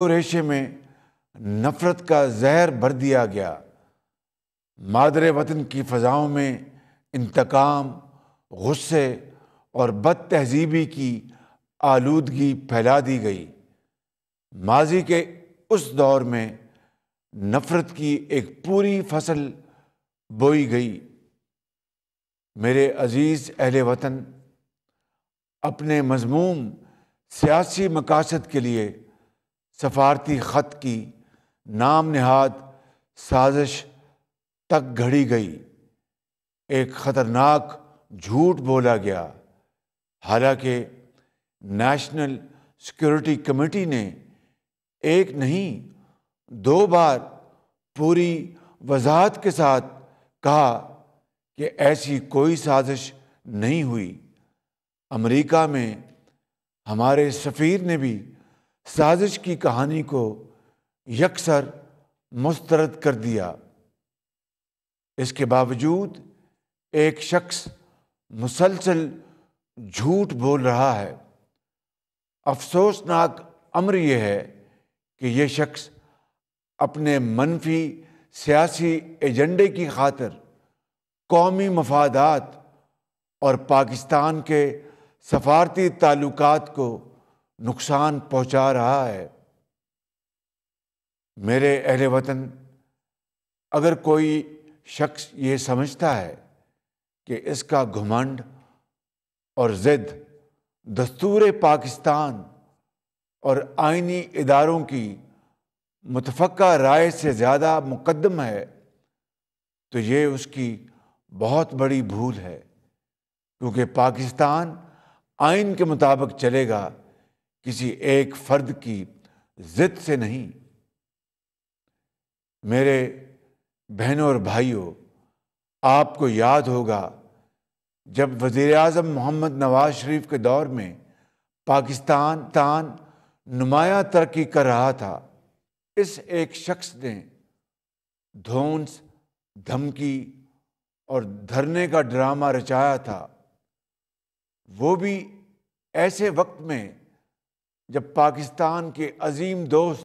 रेशे में नफ़रत का जहर भर दिया गया। मादर वतन की फ़जाओं में इंतकाम, गुस्से और बद तहजीबी की आलूदगी फैला दी गई। माजी के उस दौर में नफ़रत की एक पूरी फ़सल बोई गई। मेरे अज़ीज़ अहल वतन, अपने मजमूम सियासी मकासद के लिए सफारती ख़त की नाम नहाद साजिश तक घड़ी गई। एक ख़तरनाक झूठ बोला गया। हालाँकि नेशनल सिक्योरिटी कमेटी ने एक नहीं, दो बार पूरी वजाहत के साथ कहा कि ऐसी कोई साजिश नहीं हुई। अमेरिका में हमारे सफ़ीर ने भी साजिश की कहानी को यकसर मुस्तरद कर दिया। इसके बावजूद एक शख्स मुसलसल झूठ बोल रहा है। अफसोसनाक अमर यह है कि यह शख्स अपने मनफी सियासी एजेंडे की खातर कौमी मफादात और पाकिस्तान के सफारती ताल्लुकात को नुकसान पहुँचा रहा है। मेरे अहल वतन, अगर कोई शख्स ये समझता है कि इसका घमंड और ज़िद दस्तूर पाकिस्तान और आइनी इदारों की मुतफ़ा राय से ज़्यादा मुकदम है तो ये उसकी बहुत बड़ी भूल है, क्योंकि पाकिस्तान आइन के मुताबिक चलेगा किसी एक फर्द की जिद से नहीं। मेरे बहनों और भाइयों, आपको याद होगा, जब वज़ी अजम मोहम्मद नवाज़ शरीफ के दौर में पाकिस्तान तान नुमाया तरक्की कर रहा था, इस एक शख्स ने धोंस, धमकी और धरने का ड्रामा रचाया था। वो भी ऐसे वक्त में जब पाकिस्तान के अजीम दोस्त